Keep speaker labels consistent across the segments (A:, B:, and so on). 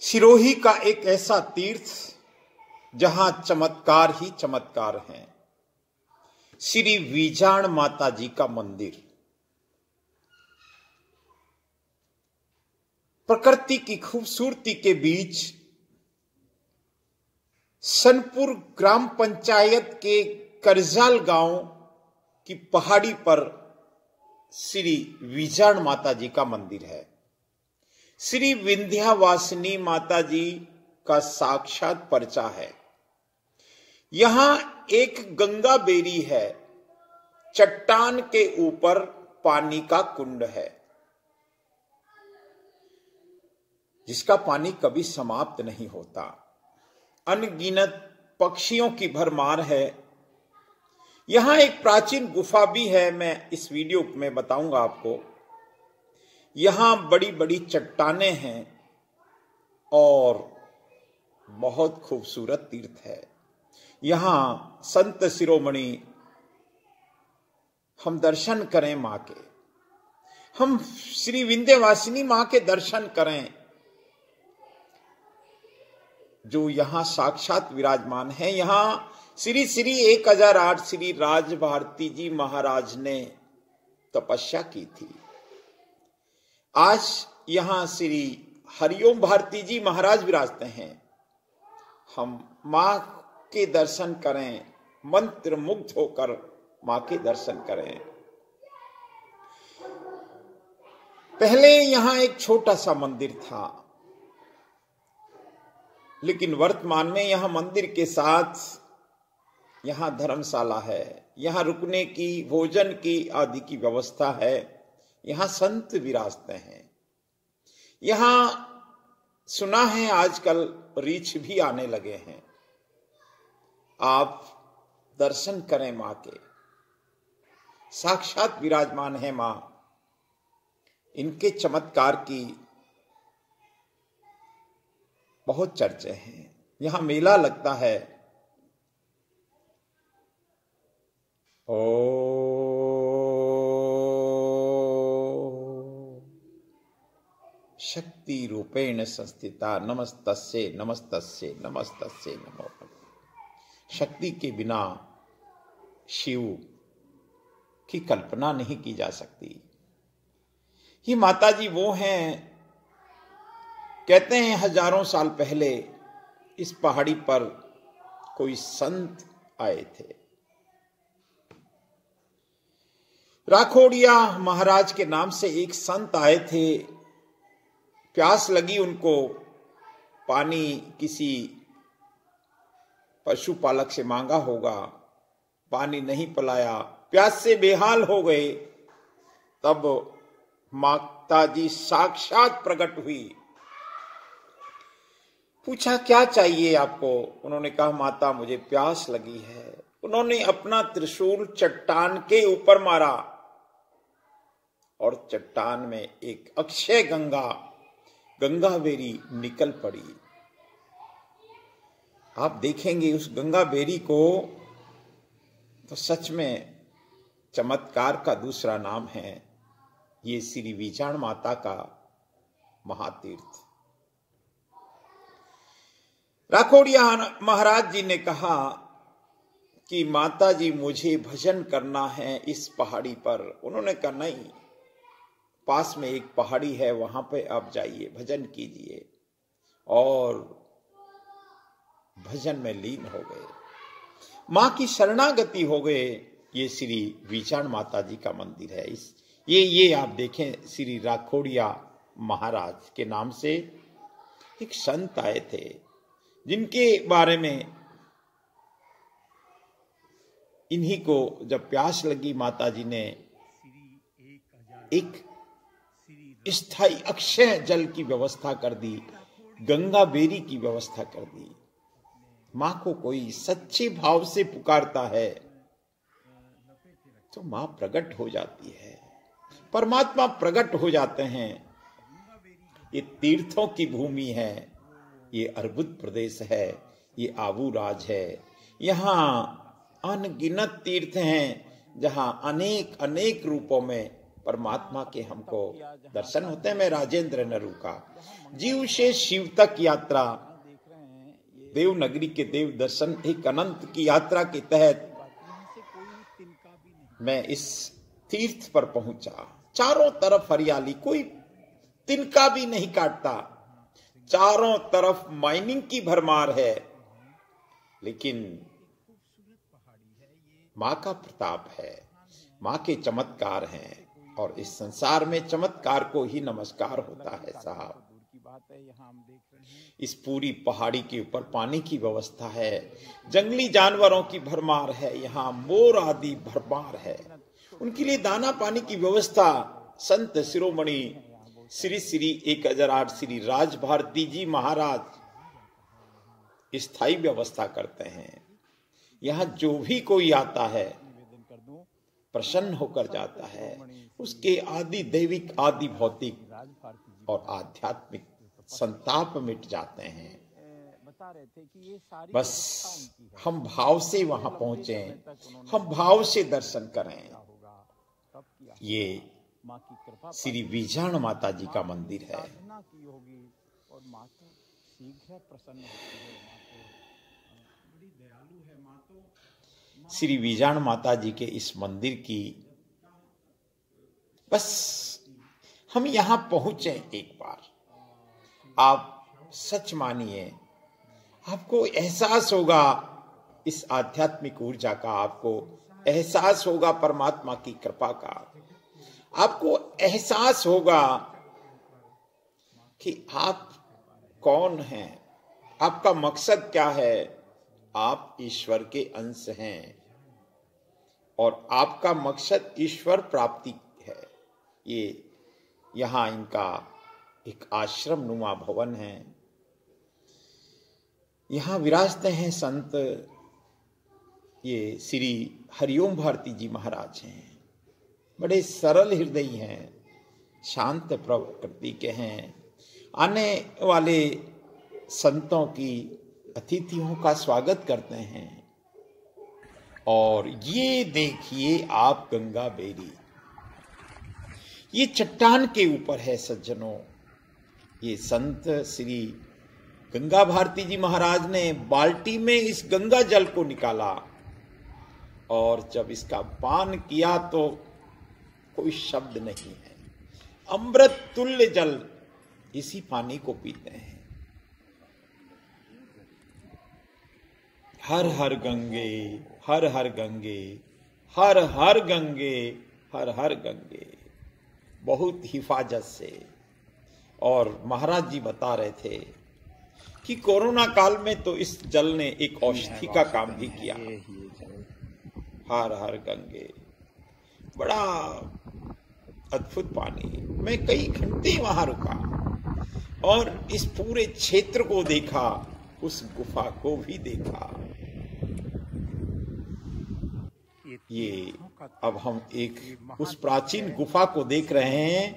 A: सिरोही का एक ऐसा तीर्थ, जहाँ चमत्कार ही चमत्कार हैं। श्री वीजाण माता जी का मंदिर। प्रकृति की खूबसूरती के बीच, सनपुर ग्राम पंचायत के करजाल गाँव की पहाड़ी पर श्री विजाण माता जी का मंदिर है। श्री विंध्यावासिनी माता जी का साक्षात पर्चा है। यहाँ एक गंगा बेरी है। चट्टान के ऊपर पानी का कुंड है। जिसका पानी कभी समाप्त नहीं होता। अनगिनत पक्षियों की भरमार है। यहाँ एक प्राचीन गुफा भी है। मैं इस वीडियो में बताऊँगा आपको। यहाँ बड़ी बड़ी चट्टाने हैं और बहुत खूबसूरत तीर्थ है। यहाँ संत शिरोमणि, हम दर्शन करें माँ के। हम श्री विंध्यवासिनी माँ के दर्शन करें, जो यहाँ साक्षात विराजमान है। यहाँ श्री श्री एक हज़ार आठ श्री राज भारती जी महाराज ने तपस्या की थी। आज यहाँ श्री हरिओम भारती जी महाराज विराजते हैं। हम माँ के दर्शन करें, मंत्र मुग्ध होकर माँ के दर्शन करें। पहले यहाँ एक छोटा सा मंदिर था, लेकिन वर्तमान में यहाँ मंदिर के साथ यहाँ धर्मशाला है। यहाँ रुकने की, भोजन की आदि की व्यवस्था है। यहाँ संत विराजते हैं। यहाँ सुना है आजकल रीछ भी आने लगे हैं। आप दर्शन करें माँ के। साक्षात विराजमान है माँ। इनके चमत्कार की बहुत चर्चे हैं। यहाँ मेला लगता है। ओ शक्ति रूपेण संस्थिता, नमस्तस्य नमस्तस्य नमस्तस्य नमो शक्ति के बिना शिव की कल्पना नहीं की जा सकती। ये माता जी वो हैं, कहते हैं हज़ारों साल पहले इस पहाड़ी पर कोई संत आए थे। राखोड़िया महाराज के नाम से एक संत आए थे। प्यास लगी उनको, पानी किसी पशुपालक से मांगा होगा, पानी नहीं पिलाया। प्यास से बेहाल हो गए। तब माता जी साक्षात प्रकट हुई। पूछा, क्या चाहिए आपको? उन्होंने कहा, माता, मुझे प्यास लगी है। उन्होंने अपना त्रिशूल चट्टान के ऊपर मारा और चट्टान में एक अक्षय गंगा गंगा बेरी निकल पड़ी। आप देखेंगे उस गंगा बेरी को तो सच में चमत्कार का दूसरा नाम है। ये श्री विजाण माता का महातीर्थ। राखोड़िया महाराज जी ने कहा कि माता जी मुझे भजन करना है इस पहाड़ी पर। उन्होंने कहा, नहीं पास में एक पहाड़ी है वहाँ पे आप जाइए भजन कीजिए। और भजन में लीन हो गए। माँ की शरणागति हो गए। ये श्री विचाण माता जी का मंदिर है। इस ये ये आप देखें श्री राखोड़िया महाराज के नाम से एक संत आए थे जिनके बारे में इन्हीं को जब प्यास लगी माता जी ने एक स्थायी अक्षय जल की व्यवस्था कर दी, गंगा बेरी की व्यवस्था कर दी। माँ को कोई सच्चे भाव से पुकारता है तो माँ प्रकट हो जाती है। परमात्मा प्रकट हो जाते हैं। ये तीर्थों की भूमि है, ये अर्बुद प्रदेश है, ये आबू राज है। यहाँ अनगिनत तीर्थ हैं, जहाँ अनेक अनेक रूपों में परमात्मा के हमको दर्शन होते हैं। मैं राजेंद्र नरू का। जीव से शिव तक यात्रा। देव नगरी के देव दर्शन एक अनंत की यात्रा के तहत मैं इस तीर्थ पर पहुँचा। चारों तरफ़ हरियाली, कोई तिनका भी नहीं काटता। चारों तरफ़ माइनिंग की भरमार है। लेकिन माँ का प्रताप है। माँ के चमत्कार हैं। और इस संसार में चमत्कार को ही नमस्कार होता है साहब। इस पूरी पहाड़ी के ऊपर पानी की व्यवस्था है जंगली जानवरों की भरमार है यहाँ मोर आदि भरमार है। उनके लिए दाना पानी की व्यवस्था संत शिरोमणि श्री श्री एक हज़ार आठ श्री राज भारती जी महाराज स्थायी व्यवस्था करते हैं। यहाँ जो भी कोई आता है प्रसन्न होकर जाता है। उसके आदि दैविक, आदि भौतिक और आध्यात्मिक संताप मिट जाते हैं। बस हम भाव से वहाँ पहुँचे, हम भाव से दर्शन करें। ये श्री विजाण माता जी का मंदिर है। श्री विजान माता जी के इस मंदिर की। बस, हम यहाँ पहुँचे एक बार। आप सच मानिए, आपको एहसास होगा, इस आध्यात्मिक ऊर्जा का आपको एहसास होगा, परमात्मा की कृपा का। आपको एहसास होगा कि आप कौन हैं, आपका मकसद क्या है आप ईश्वर के अंश हैं। और आपका मकसद ईश्वर प्राप्ति है। ये यहाँ इनका एक आश्रम नुमा भवन है। यहाँ विराजते हैं संत। ये श्री हरिओम भारती जी महाराज हैं। बड़े सरल हृदय हैं। शांत प्रकृति के हैं। आने वाले संतों की अतिथियों का स्वागत करते हैं। और ये देखिए आप गंगा बेरी। ये चट्टान के ऊपर है सज्जनों। ये संत श्री गंगा भारती जी महाराज ने बाल्टी में इस गंगा जल को निकाला। और जब इसका पान किया तो कोई शब्द नहीं है। अमृत तुल्य जल इसी पानी को पीते हैं। हर हर गंगे हर हर गंगे हर हर गंगे हर हर गंगे। बहुत हिफाजत से। और महाराज जी बता रहे थे कि कोरोना काल में तो इस जल ने एक औषधि का काम भी किया। हर हर गंगे। बड़ा अद्भुत पानी। मैं कई घंटे वहाँ रुका और इस पूरे क्षेत्र को देखा उस गुफा को भी देखा। ये अब हम एक उस प्राचीन गुफा को देख रहे हैं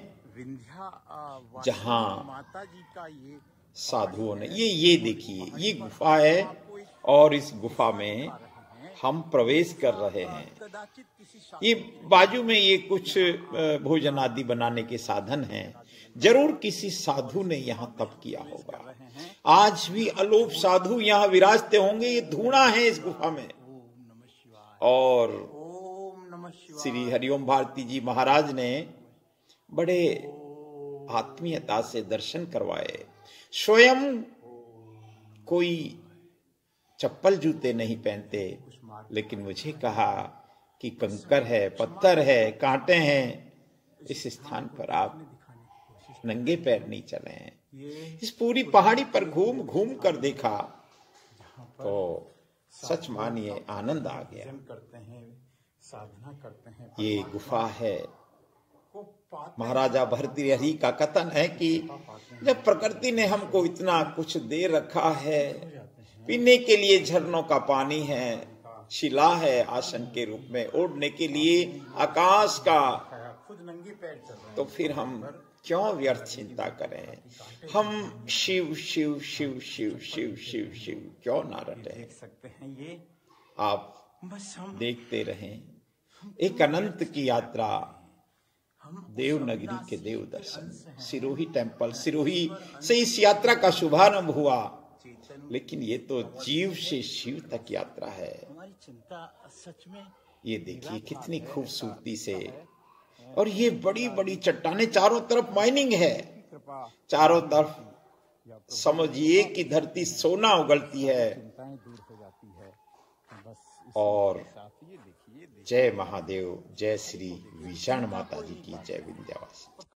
A: जहाँ माता जी का ये साधुओं ने ये ये देखिए, ये गुफा है और इस गुफा में हम प्रवेश कर रहे हैं। ये बाजू में ये कुछ भोजन आदि बनाने के साधन हैं। ज़रूर किसी साधु ने यहाँ तप किया होगा। आज भी अलोप साधु यहाँ विराजते होंगे। ये धूणा है इस गुफा में। और श्री हरिओम भारती जी महाराज ने बड़े आत्मीयता से दर्शन करवाए। स्वयं कोई चप्पल जूते नहीं पहनते लेकिन मुझे कहा कि कंकर है पत्थर है कांटे हैं इस स्थान पर आप नंगे पैर नहीं चले। हैं इस पूरी पहाड़ी पर घूम घूम कर देखा तो सच मानिए आनंद आ गया। करते हैं। साधना करते हैं ये गुफा है। महाराजा भरतृहरि का कथन है कि जब प्रकृति ने हमको इतना कुछ दे रखा है पीने के लिए झरनों का पानी है शिला है आसन के रूप में ओढ़ने के लिए आकाश का। तो फिर हम क्यों व्यर्थ चिंता करें? हम शिव शिव शिव शिव शिव शिव शिव क्यों ना रटे? सकते हैं ये। आप देखते रहें। एक अनंत की यात्रा देवनगरी के देव दर्शन, सिरोही टेंपल सिरोही से इस यात्रा का शुभारंभ हुआ। लेकिन ये तो जीव से शिव तक यात्रा है। ये देखिए कितनी खूबसूरती से। और ये बड़ी बड़ी चट्टाने चारों तरफ़ माइनिंग है। चारों तरफ़ समझिए कि धरती सोना उगलती है। और जय महादेव जय श्री विषाण माता जी की जय विंध्यवासी।